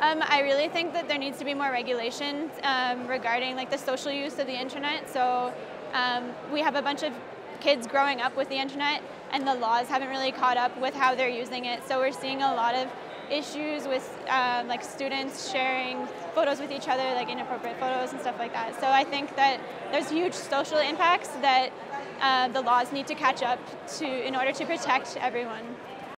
Um, I really think that there needs to be more regulation um, regarding like the social use of the internet. So um, we have a bunch of kids growing up with the internet and the laws haven't really caught up with how they're using it. So we're seeing a lot of issues with uh, like students sharing photos with each other, like inappropriate photos and stuff like that. So I think that there's huge social impacts that uh, the laws need to catch up to in order to protect everyone.